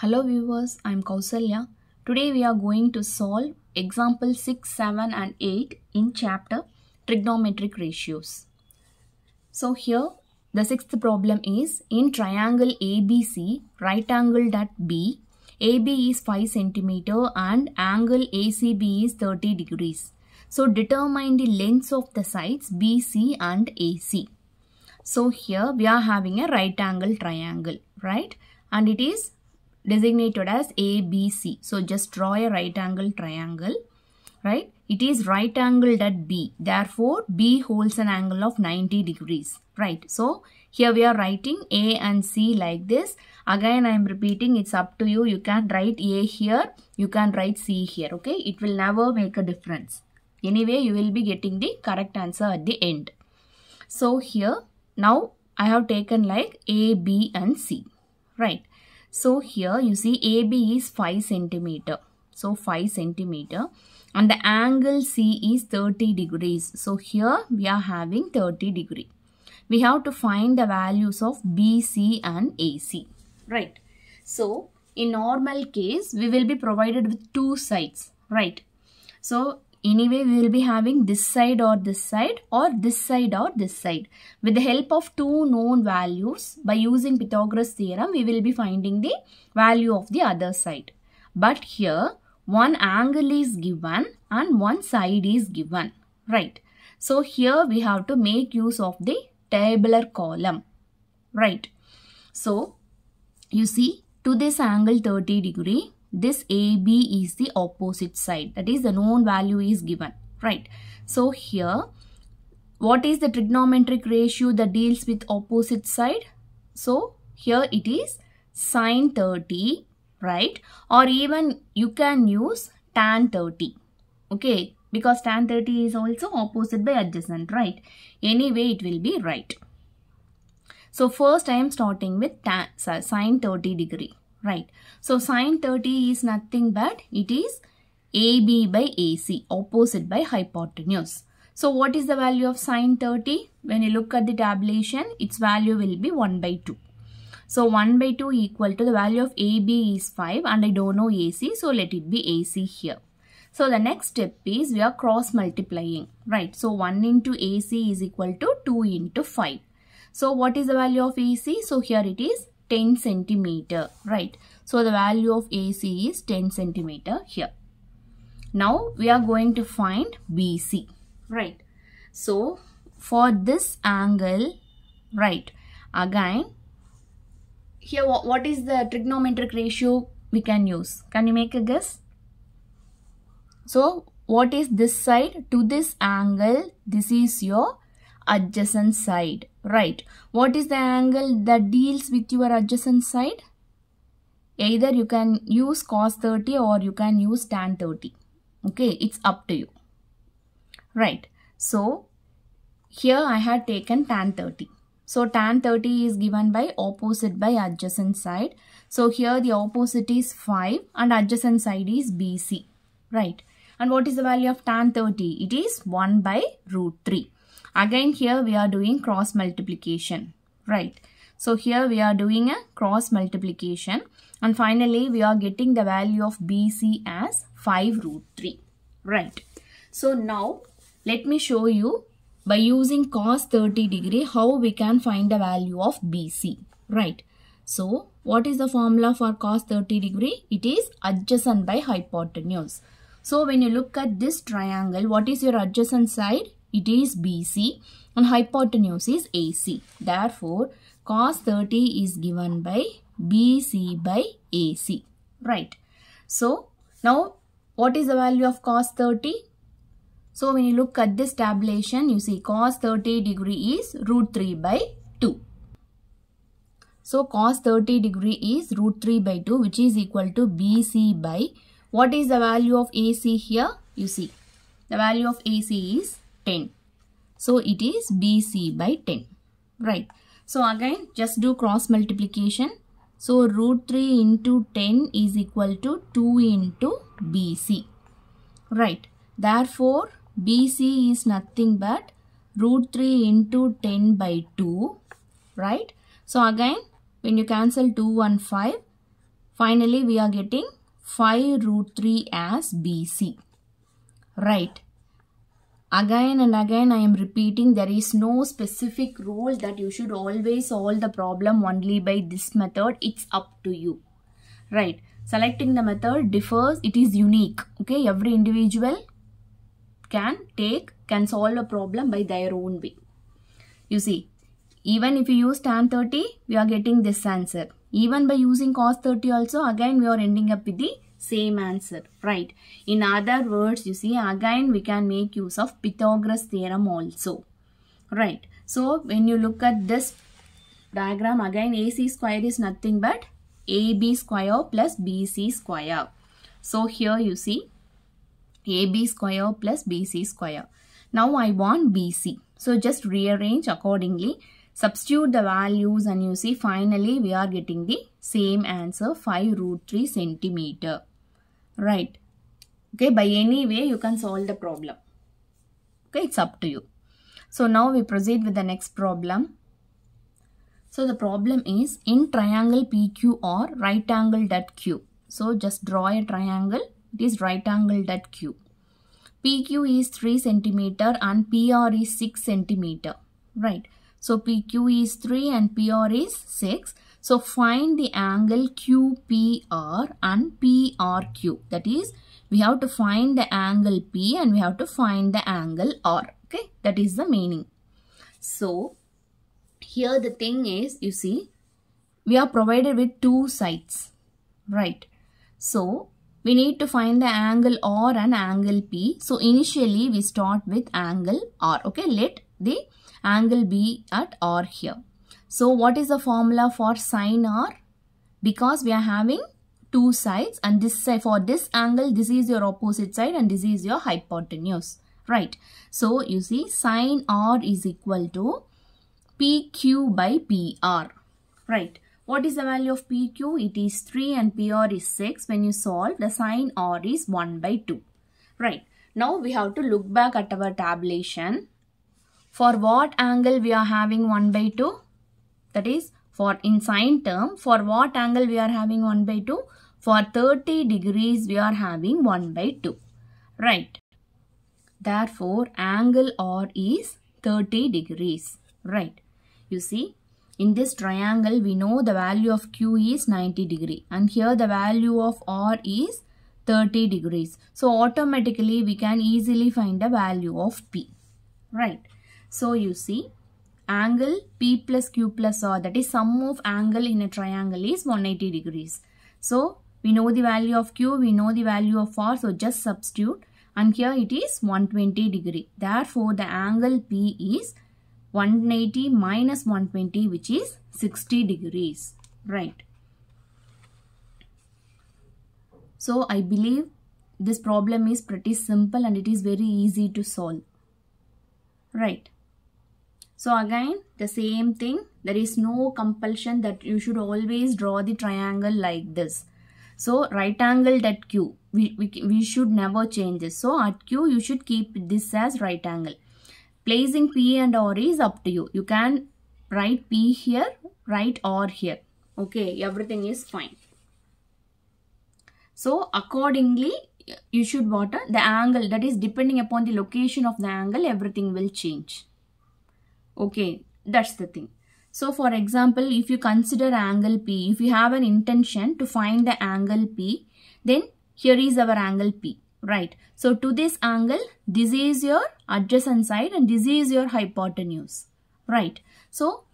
Hello viewers, I am Kausalya. Today we are going to solve example 6, 7 and 8 in chapter trigonometric ratios. So here the sixth problem is in triangle ABC, right angled at B, AB is 5 centimeter and angle ACB is 30 degrees. So determine the lengths of the sides BC and AC. So here we are having a right angle triangle, right? And it is designated as ABC. So just draw a right angle triangle, right? It is right angled at B. Therefore, B holds an angle of 90 degrees, right? So here we are writing A and C like this. Again, I am repeating, it's up to you. You can write A here, you can write C here, okay? It will never make a difference. Anyway, you will be getting the correct answer at the end. So here, now I have taken like A, B and C, right? So here you see AB is 5 centimeter. So 5 centimeter and the angle C is 30 degrees. So here we are having 30 degree. We have to find the values of BC and AC, right? So in normal case, we will be provided with two sides, right? So anyway we will be having this side or this side or this side or this side. With the help of two known values by using pythagoras theorem we will be finding the value of the other side. But here one angle is given and one side is given right? So here we have to make use of the tabular column right? So you see to this angle 30 degree this AB is the opposite side. That is the known value is given. Right. So here, what is the trigonometric ratio that deals with opposite side? So here it is sine 30. Right. Or even you can use tan 30. Okay. Because tan 30 is also opposite by adjacent. Right. Anyway, it will be right. So first I am starting with tan, sine 30 degree right. So sine 30 is nothing but it is AB by AC opposite by hypotenuse. So what is the value of sine 30? When you look at the tabulation, its value will be 1 by 2. So 1 by 2 equal to the value of AB is 5 and I don't know AC so let it be AC here. So the next step is we are cross multiplying, right? So 1 into AC is equal to 2 into 5. So what is the value of AC? So here it is 10 centimeter, right? So the value of AC is 10 centimeter here. Now we are going to find BC, right? So for this angle, right, again, here what is the trigonometric ratio we can use? Can you make a guess? So what is this side to this angle? This is your adjacent side, right? What is the angle that deals with your adjacent side? Either you can use cos 30 or you can use tan 30. Okay, it's up to you. Right. So, here I had taken tan 30. So, tan 30 is given by opposite by adjacent side. So, here the opposite is 5 and adjacent side is BC. Right. And what is the value of tan 30? It is 1 by root 3. Again here we are doing cross multiplication, right? So here we are doing a cross multiplication and finally we are getting the value of BC as 5 root 3, right? So now let me show you by using cos 30 degree how we can find the value of BC, right? So what is the formula for cos 30 degree? It is adjacent by hypotenuse. So when you look at this triangle, what is your adjacent side? It is BC and hypotenuse is AC. Therefore, cos 30 is given by BC by AC. Right. So, now what is the value of cos 30? So, when you look at this tabulation, you see cos 30 degree is root 3 by 2. So, cos 30 degree is root 3 by 2 which is equal to BC by what is the value of AC here? You see, the value of AC is 10. So it is BC by 10. Right. So again just do cross multiplication. So root 3 into 10 is equal to 2 into BC. Right. Therefore BC is nothing but root 3 into 10 by 2. Right. So again when you cancel 2 and 5 Finally, we are getting 5 root 3 as BC. Right. Again and again I am repeating there is no specific rule that you should always solve the problem only by this method. It's up to you. Right. Selecting the method differs. It is unique. Okay. Every individual can take, can solve a problem by their own way. You see, even if you use tan 30, we are getting this answer. Even by using cos 30 also, again we are ending up with the same answer, right? In other words, you see, again we can make use of Pythagoras theorem also, right? So, when you look at this diagram, again AC square is nothing but AB square plus BC square. So, here you see AB square plus BC square. Now, I want BC. So, just rearrange accordingly substitute the values and you see finally we are getting the same answer 5 root 3 centimeter. Right. Okay by any way you can solve the problem. Okay it's up to you. So now we proceed with the next problem. So the problem is in triangle PQR right angle at Q. So just draw a triangle. It is right angle at Q. PQ is 3 centimeter and PR is 6 centimeter. Right so PQ is 3 and PR is 6. So find the angle QPR and PRQ. That is, we have to find the angle P and we have to find the angle R. Okay, that is the meaning. So, here the thing is, you see, we are provided with two sides, right? So, we need to find the angle R and angle P. So, initially we start with angle R. Okay, let the angle B at R here. So what is the formula for sine R? Because we are having two sides and this side for this angle this is your opposite side and this is your hypotenuse. Right. So you see sine R is equal to PQ by PR. Right. What is the value of PQ? It is 3 and PR is 6. When you solve, the sine R is 1 by 2. Right. Now we have to look back at our tabulation for what angle we are having 1 by 2? That is for in sine term, for what angle we are having 1 by 2? For 30 degrees we are having 1 by 2. Right. Therefore, angle R is 30 degrees. Right. You see, in this triangle, we know the value of Q is 90 degree. And here the value of R is 30 degrees. So, automatically we can easily find the value of P. Right. So you see angle P plus Q plus R that is sum of angle in a triangle is 180 degrees. So we know the value of Q, we know the value of R so just substitute and here it is 120 degree. Therefore the angle P is 180 minus 120 which is 60 degrees. Right. So I believe this problem is pretty simple and it is very easy to solve. Right. So again, the same thing. There is no compulsion that you should always draw the triangle like this. So right angle at Q, we, we, we should never change this. So at Q, you should keep this as right angle. Placing P and R is up to you. You can write P here, write R here. Okay, everything is fine. So accordingly, you should water the angle that is depending upon the location of the angle, everything will change. Okay, that's the thing. So for example, if you consider angle P, if you have an intention to find the angle P, then here is our angle P, right? So to this angle, this is your adjacent side and this is your hypotenuse, right? So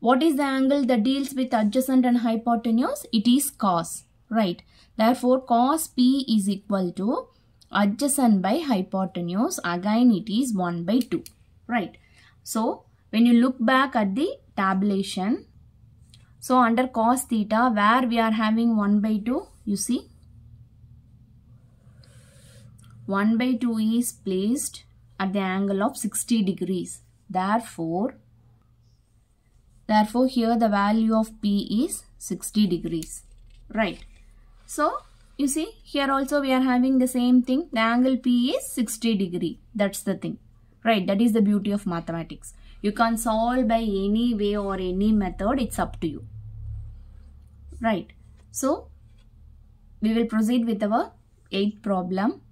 what is the angle that deals with adjacent and hypotenuse? It is cos, right? Therefore, cos P is equal to adjacent by hypotenuse. Again, it is 1 by 2, right? So, when you look back at the tabulation, so under cos theta where we are having 1 by 2, you see 1 by 2 is placed at the angle of 60 degrees. Therefore, therefore here the value of P is 60 degrees. Right. So, you see here also we are having the same thing. The angle P is 60 degree. That's the thing. Right. That is the beauty of mathematics. You can solve by any way or any method. It's up to you. Right. So, we will proceed with our eighth problem.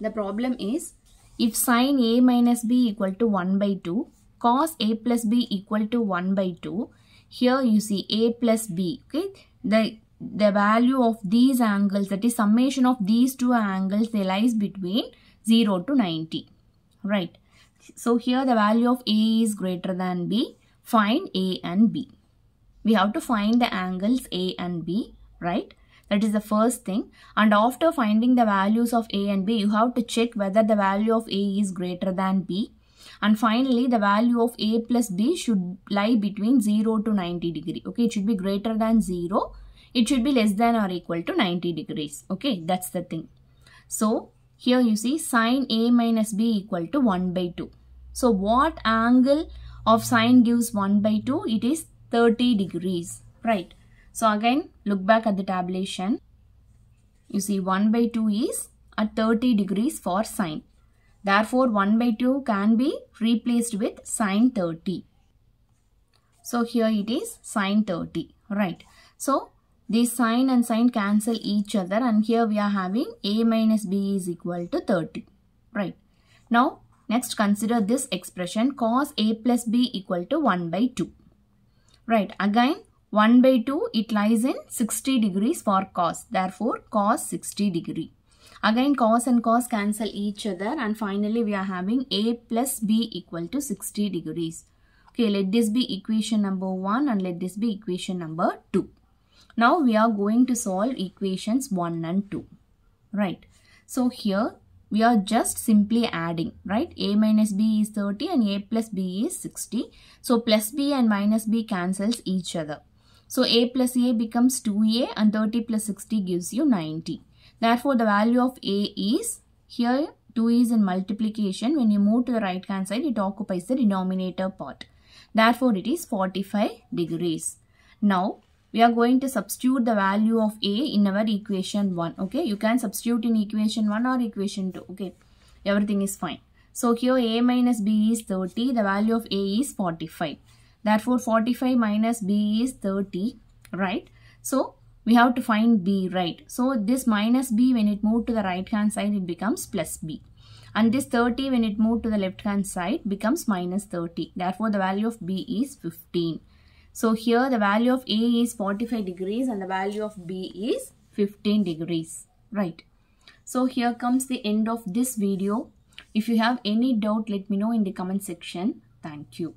The problem is if sine a minus b equal to 1 by 2, cos a plus b equal to 1 by 2, here you see a plus b, okay, the, the value of these angles, that is summation of these two angles, they lies between 0 to 90, right. So here the value of a is greater than b, find a and b. We have to find the angles a and b, right. That is the first thing. And after finding the values of A and B, you have to check whether the value of A is greater than B. And finally, the value of A plus B should lie between 0 to 90 degree. Okay, it should be greater than 0. It should be less than or equal to 90 degrees. Okay, that's the thing. So, here you see sine A minus B equal to 1 by 2. So, what angle of sine gives 1 by 2? It is 30 degrees, right? So again, look back at the tabulation. You see 1 by 2 is at 30 degrees for sine. Therefore, 1 by 2 can be replaced with sine 30. So here it is sine 30, right. So this sine and sine cancel each other and here we are having a minus b is equal to 30, right. Now, next consider this expression cos a plus b equal to 1 by 2. Right, again 1 by 2 it lies in 60 degrees for cos therefore cos 60 degree again cos and cos cancel each other and finally we are having a plus b equal to 60 degrees okay let this be equation number 1 and let this be equation number 2 now we are going to solve equations 1 and 2 right so here we are just simply adding right a minus b is 30 and a plus b is 60 so plus b and minus b cancels each other so a plus a becomes 2a and 30 plus 60 gives you 90. Therefore, the value of a is, here 2 is in multiplication. When you move to the right hand side, it occupies the denominator part. Therefore, it is 45 degrees. Now, we are going to substitute the value of a in our equation 1. Okay, you can substitute in equation 1 or equation 2. Okay, everything is fine. So, here a minus b is 30. The value of a is 45. Therefore, 45 minus b is 30, right? So, we have to find b, right? So, this minus b, when it moved to the right hand side, it becomes plus b. And this 30, when it moved to the left hand side, becomes minus 30. Therefore, the value of b is 15. So, here the value of a is 45 degrees and the value of b is 15 degrees, right? So, here comes the end of this video. If you have any doubt, let me know in the comment section. Thank you.